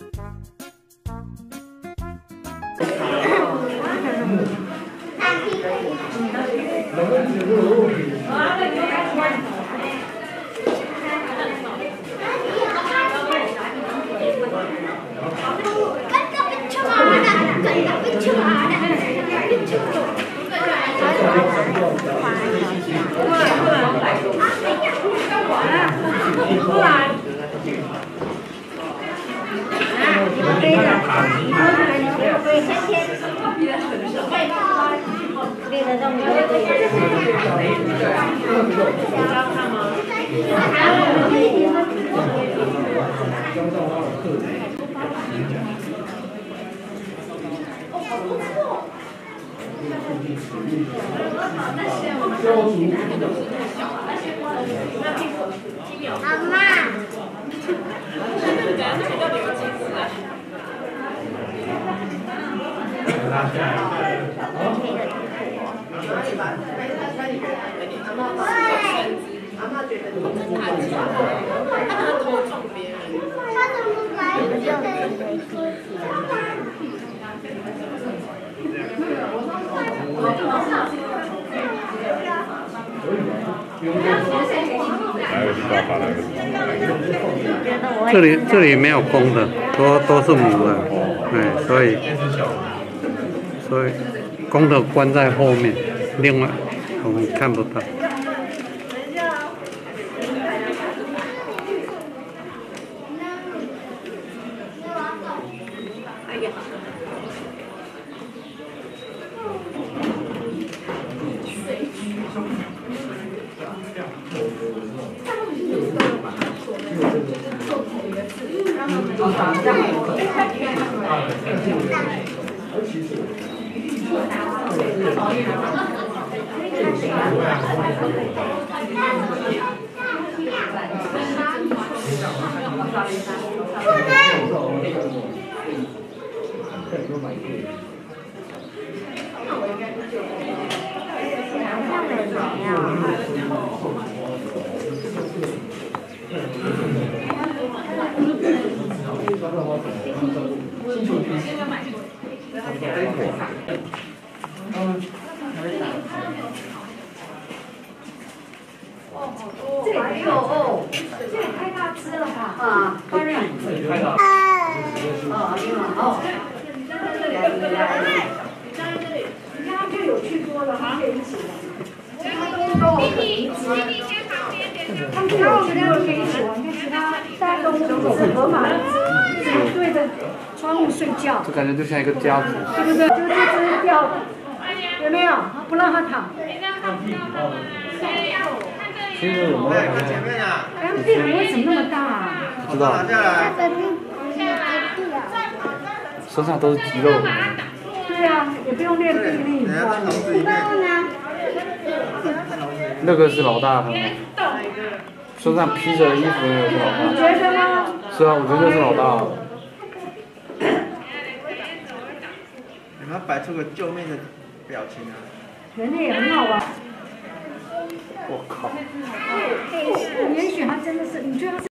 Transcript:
Thank you. 立在上面，就是可以看？的。要到那儿去？哦，不。那地方可能不是太，的，的。阿妈。阿妈觉得你太奇怪了，他头撞别人。他怎么来这里这里没有公的，都都是母的，哎，所以所以公的关在后面，另外我们看不到。嗯好的好的嗯好的嗯好这里没有哦，这也太大只了吧？啊，当然。哦，你好。哦。来来来，你站在这里，你看他就有趣多了，可以一起玩。弟弟，弟弟先旁边点。他们然后我们一起玩，看其他大家都是河马，对着窗户睡觉。这感觉就像一个家族。对不对？就这只掉，有没有？不让他躺。其实我们哎，地板为什么那么大啊？不知道，身上都是肌肉。对啊，也不用练臂力。那个是老大他们，身上披着衣服那个是老大。你觉得呢？是啊，我觉得那是老大。你们摆出个救命的表情啊！人类也很好玩。我靠！也许他真的是，你觉得是？